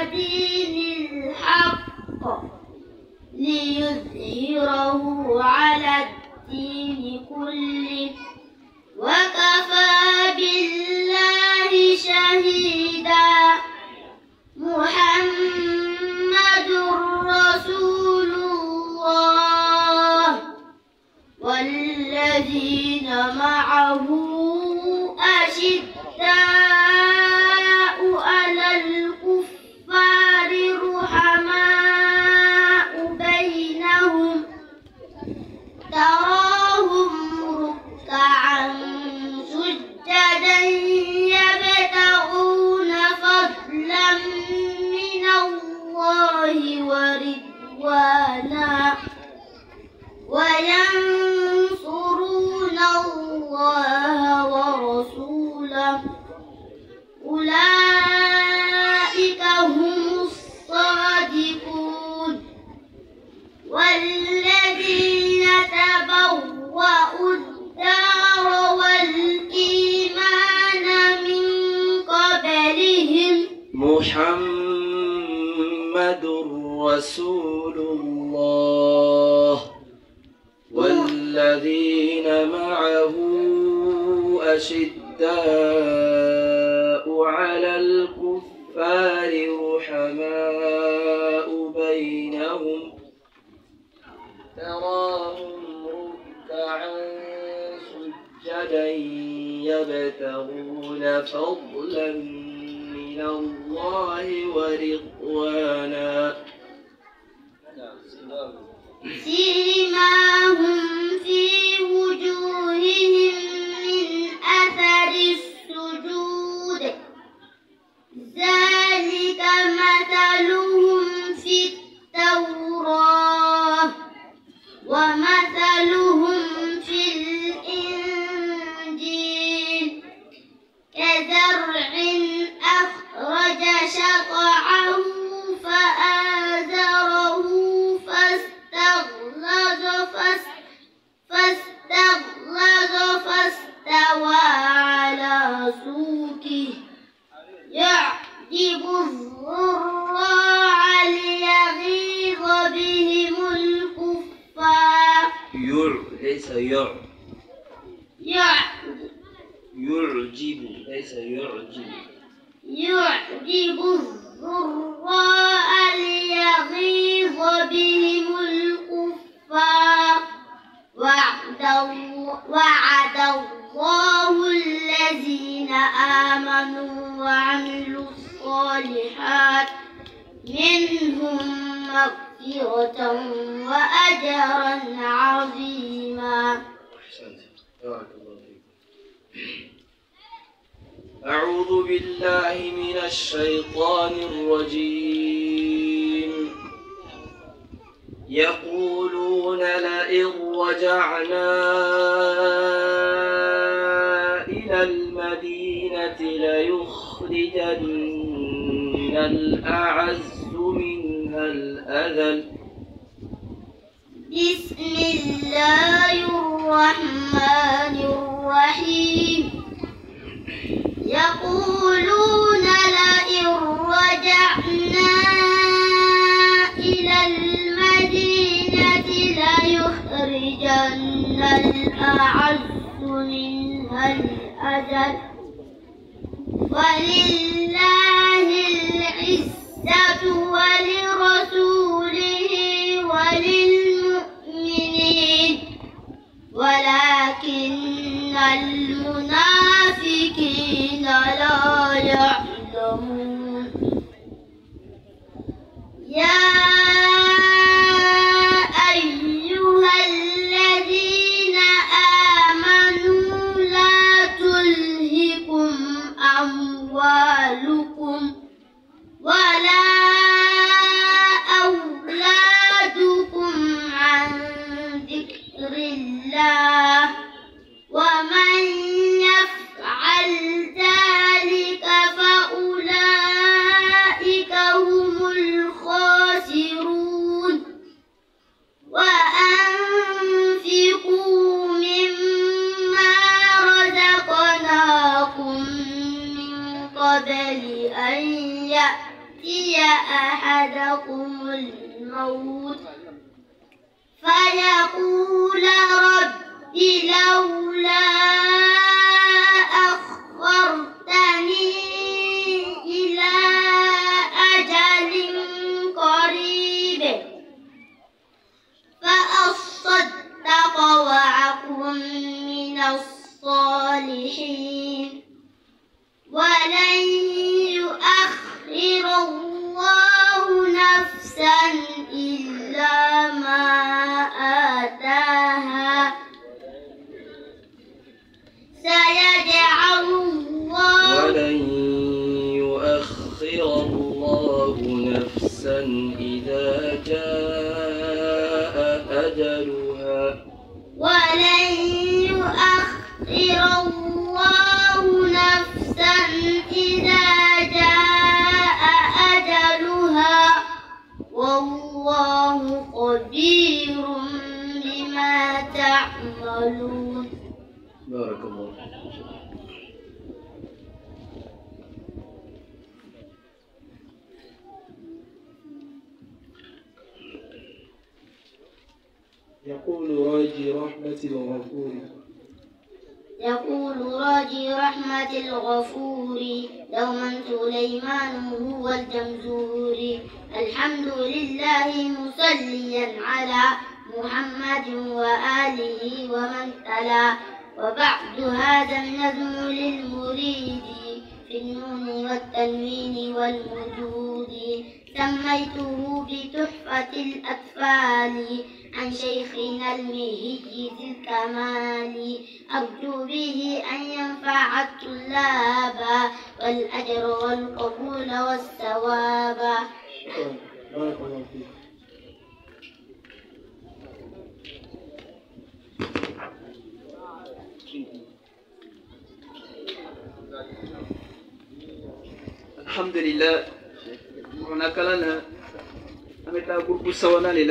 دين الحق ليظهره على الدين كله وكفى بالله والذين تبوأوا الدار والإيمان من قبلهم. محمد رسول الله. والذين معه أشداء على الكفار رحماء بينهم. تراهم ركعا سجدا يبتغون فضلا من الله ورضوانا. الكفار يع ليس يع يعجب. يعجب ليس يعجب. يعجب الضراء ليغيظ بهم الكفار. وعد الله, وعد الله الذين آمنوا وعملوا الصالحات. منهم مغفرة وأجرا بارك الله فيك أعوذ بالله من الشيطان الرجيم. يقولون لئن رجعنا إلى المدينة ليخرجن الأعز منها الأذل. بسم الله الرحمن الرحيم. يقولون لئن رجعنا إلى المدينة ليخرجن الأعز منها الأذل ولله العزة ولرسوله وللمؤمنين. ولكن المنافقين لا يعلمون. يا قبل أن يأتي أحدكم الموت فيقول رب لولا أخرتني إلى أجل قريب فأصدق وأكن من الصالحين ولن الله نفسا إلا ما آتاها. سيجعل الله ولن يؤخر الله نفسا إذا جاء يقول راجي رحمة الغفور. يقول راجي رحمة الغفور. دوما سليمان هو الجمزور. الحمد لله مصليا على محمد وآله ومن تلا وبعد هذا النظم للمريد في النون والتنوين والوجود. سميته بتحفة الأطفال عن شيخنا المهي ذي الكمال. أرجو به أن ينفع الطلاب والأجر والقبول والثواب. alhamdulillah murana pour un accalan, un métal pour pousser en allée.